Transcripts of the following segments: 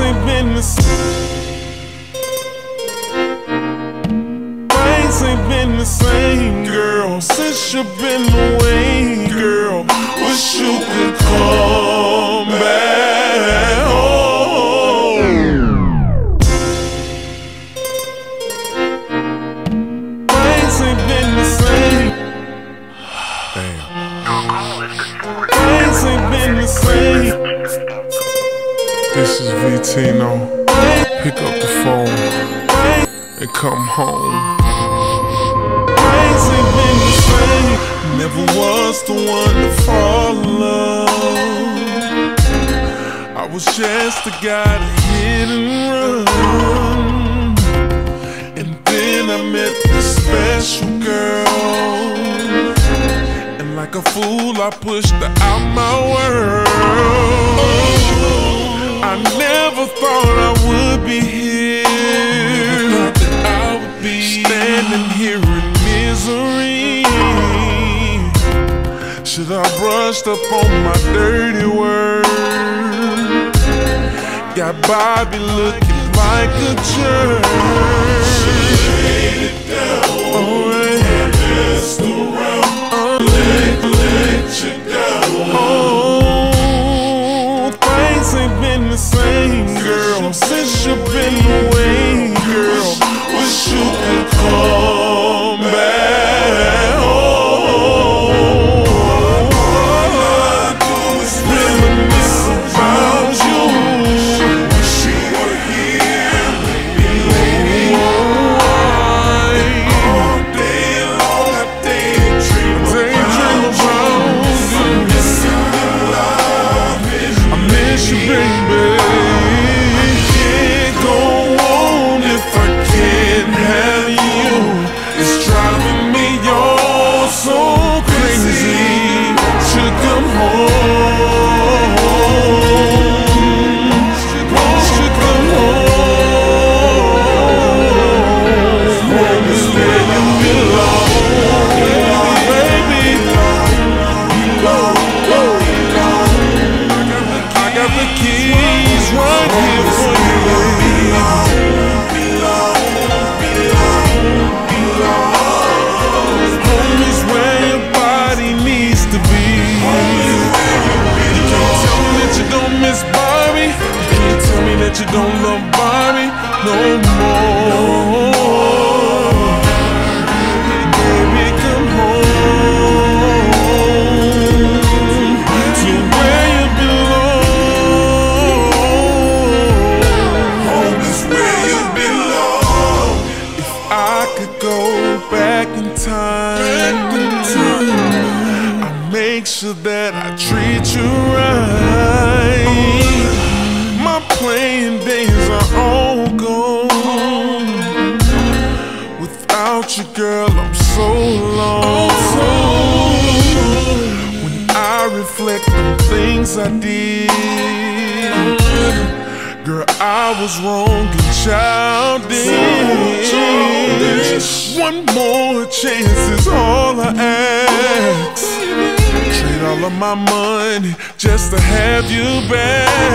ain't been the same. Things ain't been the same, girl, since you've been away, girl. Wish you could come This is Vitino. Pick up the phone and come home. Never was the one to love. I was just the guy to hit and run. And then I met this special girl. And like a fool, I pushed her out my world. I never thought I would be here. I would be standing here in misery. Should I brushed up on my dirty word? Got Bobby looking like a jerk. Girl, since you've been away, girl. Wish you could come so crazy to come home. That you don't love Bobby no more. Baby, come home to where you belong. Home is where you belong. If I could go back in time, I'd make sure that I treat you right. My playing days are all gone. Without you, girl, I'm so alone. When I reflect on things I did, girl, I was wrong and childish. One more chance is all I ask. All of my money just to have you back.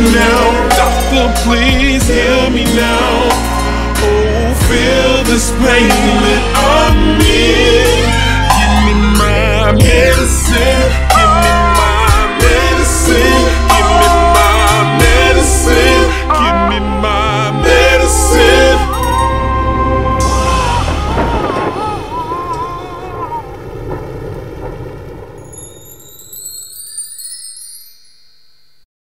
now. Doctor, please hear me now. Oh, feel this pain that I'm in. Give me my medicine.